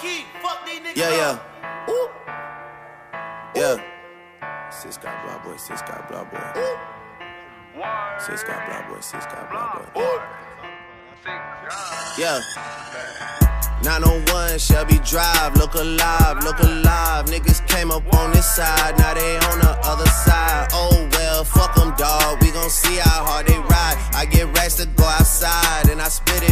key. Fuck these niggas. Yeah, up. yeah. Ooh. Yeah. Sis got blah boy, sis got blah boy. Sis got blah boy, sis got blah boy. Yeah. 901 Shelby Drive, look alive, look alive. Niggas came up on this side, now they on the other side. Oh well, fuck them, dawg. We gon' see how hard they ride. I get racks to go outside, and I spit it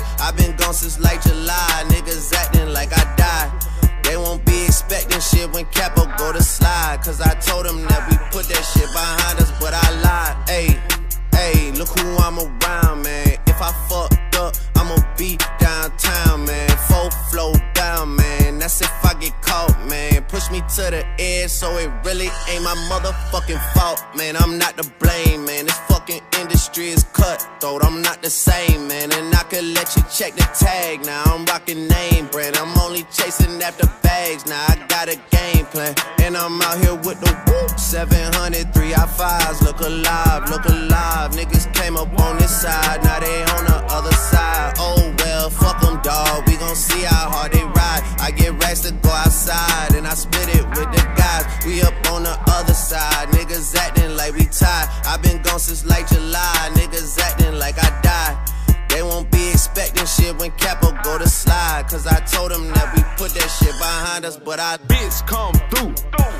tied. i been gone since like July, niggas acting like I died. They won't be expecting shit when Capo go to slide. Cause I told them that we put that shit behind us, but I lied. Ayy. Hey, look who I'm around, man. If I fucked up, I'ma be downtown, man. Full flow down, man. That's if I get caught, man. Push me to the edge, so it really ain't my motherfucking fault, man. I'm not to blame, man. Is cutthroat. I'm not the same, man. And I could let you check the tag. Now I'm rocking name brand. I'm only chasing after bags. Now I got a game plan. And I'm out here with the whoop. 700, 3 I 5s. Look alive, look alive. Niggas came up on this side. Now they on the other side. Oh well, fuck them, dawg. We gon' see how hard they ride. I get racks to go outside. And I split it with the guys. We up on the other side. Niggas acting like we tied. i been gone since like July. Niggas acting like I died. They won't be expecting shit when Capo go to slide. Cause I told them that we put that shit behind us, but I. Bitch, come through.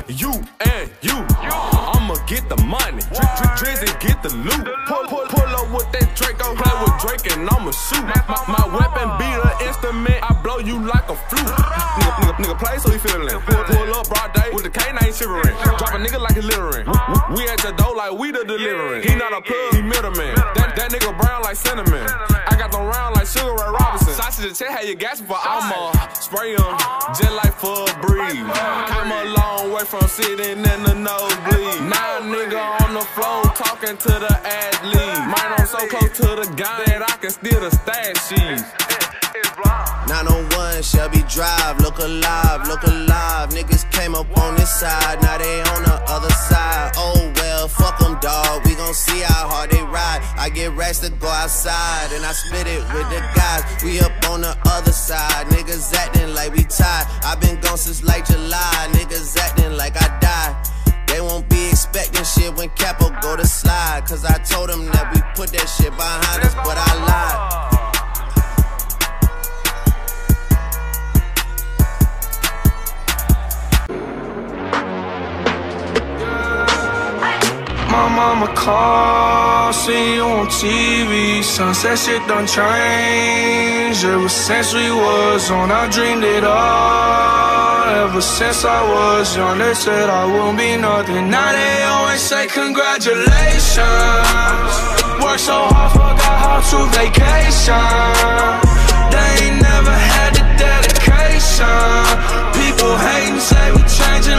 You and you. I'ma get the money. Dri- dri- Drizzy get the loot. Pull, pull, pull up with that Draco. Play with Drake and I'ma shoot. My, my weapon be the instrument. I blow you like a flute. Nigga, play so he feelin'. Pull, pull up broad day with the canine shivering. Drop a nigga like he littering. We, we at your door like we the delivering. He not a plug, he middleman. That, that nigga brown like cinnamon. I got them round like Sugar Ray Robinson. Sausage the check, how you gas for I'ma spray him just like for a breeze. I'm a long way from sitting in the nosebleed. Now nigga on the floor talking to the athlete. Mine I'm so close to the gun that I can steal the stash sheets. 901 Shelby Drive, look alive, look alive. Niggas came up on this side, now they on the other side. Oh well, fuck them, dawg. We gon' see how hard they ride. I get racks to go outside, and I spit it with the guys. We up on the other side, niggas acting like we tied. i been gone since like July, niggas acting like I died. They won't be expecting shit when Capo go to slide. Cause I told them that we put that shit behind us, but I lied. Call, see you on TV. Sunset shit done changed. Ever since we was on, I dreamed it all. Ever since I was young, they said I won't be nothing. Now they always say congratulations. Worked so hard, forgot how to vacation. They ain't never had the dedication. People hating, say we changing,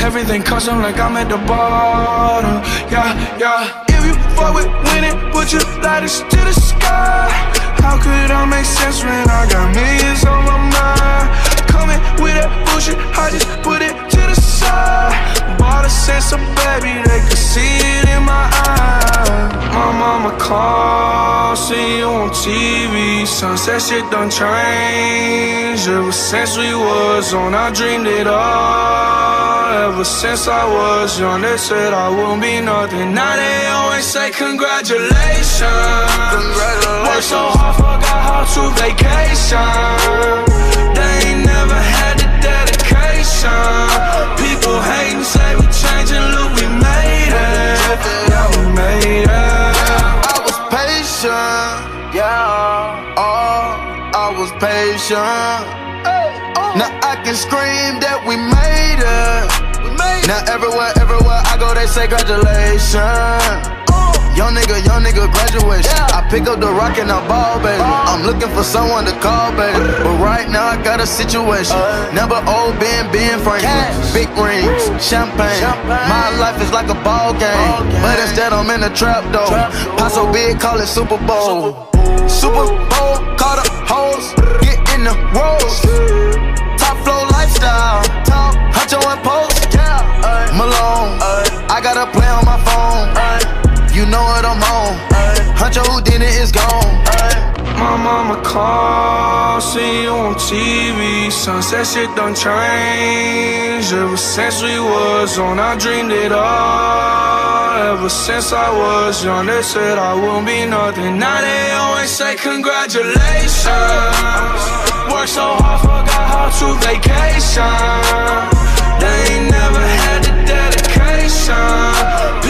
Everything custom like I'm at the bottom, yeah, yeah. If you fuck with winning, put your lighters to the sky. How could I make sense when I got millions on my mind? Coming with that bullshit, I just put it to the side. Bought Sunset shit done changed. Ever since we was on, I dreamed it all. Ever since I was young, they said I won't be nothing. Now they always say congratulations. Worked so hard, forgot how to vacation. They ain't never had the dedication. People hating, say we changing, look, we made it. Yeah, we made it. I was patient, yeah. Oh, I was patient. Now I can scream that we made it. Now everywhere, everywhere I go, they say congratulations. Uh. Young nigga, young nigga, graduation. I pick up the rock and I ball, baby. Uh. I'm looking for someone to call, baby. But right now I got a situation. Uh. Never old Ben, Ben Franklin. Big rings, champagne. My life is like a ball game. But instead I'm in a trap, though. Paso big, call it Super Bowl. Super Bowl, call the hoes. Get in the rolls. Top flow lifestyle. Top huncho and post. Malone. I got a play on my phone. You know what I'm on. Huncho who did it is gone. My mama called, see you on TV. Sunset shit done changed. Ever since we was on, I dreamed it all. Ever since I was young, they said I wouldn't be nothing. Now they always say congratulations. Worked so hard, forgot how to vacation. They ain't never had the dedication.